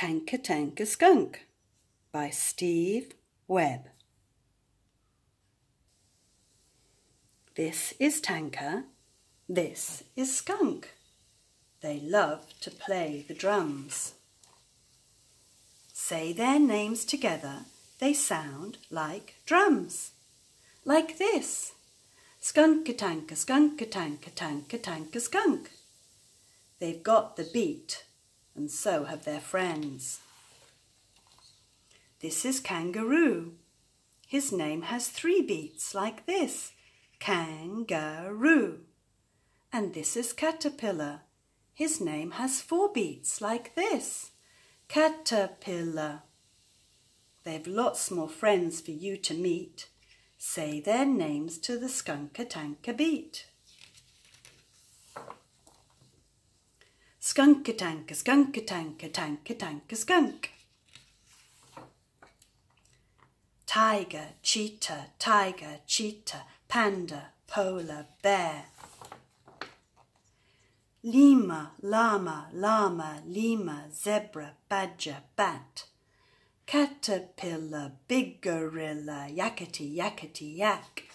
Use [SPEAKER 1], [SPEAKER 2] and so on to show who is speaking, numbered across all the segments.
[SPEAKER 1] Tanka Tanka Skunk by Steve Webb. This is Tanka, this is Skunk. They love to play the drums. Say their names together, they sound like drums. Like this. Skunk-a-tanka, skunk-a-tanka, tanka-tanka, skunk. They've got the beat and so have their friends. This is kangaroo. His name has three beats like this. Kangaroo. And this is caterpillar. His name has four beats like this. Caterpillar. They've lots more friends for you to meet. Say their names to the skunk-a-tanka beat. Skunk a tank a skunk a tank a tank a tank a skunk. Tiger, cheetah, tiger, cheetah, panda, polar, bear. Lima, llama, llama, lima, zebra, badger, bat. Caterpillar, big gorilla, yakety, yakety, yak.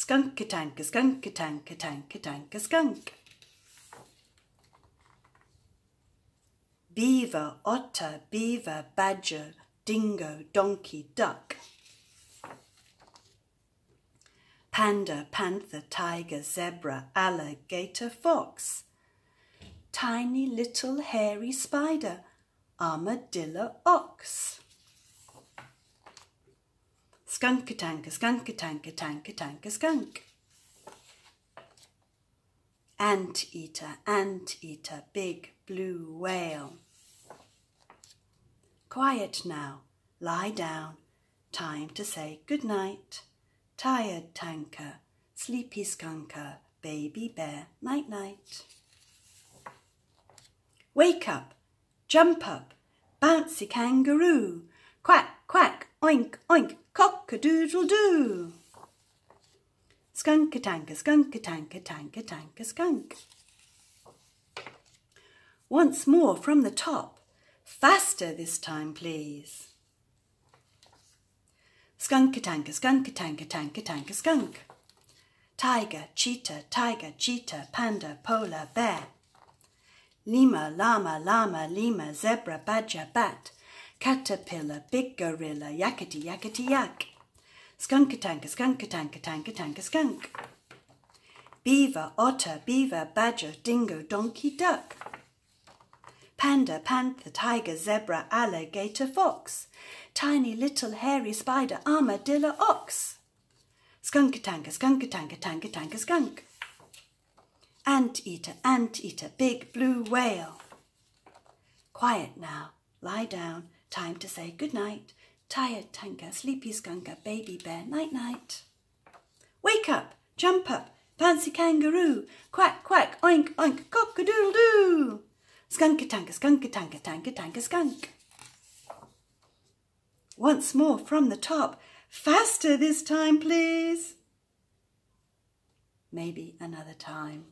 [SPEAKER 1] Skunk a tank a skunk a tank a tank a tank a skunk. Beaver, otter, beaver, badger, dingo, donkey, duck. Panda, panther, tiger, zebra, alligator, fox. Tiny little hairy spider, armadillo, ox. Skunk a tank a skunk a tank a tank a tank a skunk. Ant eater, ant eater, big blue whale. Quiet now, lie down, time to say good night. Tired tanker, sleepy skunker, baby bear, night night. Wake up, jump up, bouncy kangaroo, quack, quack, oink, oink, cock-a-doodle-doo. Skunk-a-tanka, skunk-a-tanka, tanka-tanka, skunk. Once more from the top. Faster this time, please. Skunk-a-tanka, skunk-a-tanka, tanka-tanka, skunk. Tiger, cheetah, tiger, cheetah, panda, polar, bear. Lima, llama, llama, lima, zebra, badger, bat caterpillar, big gorilla, yakety yakety yak. Skunk-a-tanka, skunk-a-tanka, tanka-tanka, skunk. Beaver, otter, beaver, badger, dingo, donkey, duck. Panda, panther, tiger, zebra, alligator, fox. Tiny little hairy spider, armadillo, ox. Skunk-a-tanka, skunk-a-tanka, tanka-tanka, skunk. Ant-eater, ant-eater, big blue whale. Quiet now, lie down, Time to say good night. Tired tanker, sleepy skunker, baby bear, night night. Wake up, jump up, fancy kangaroo, quack quack, oink oink, cock a doodle doo. Skunk a tanka, skunk a tanka, tanka tanka, skunk. Once more from the top, faster this time, please. Maybe another time.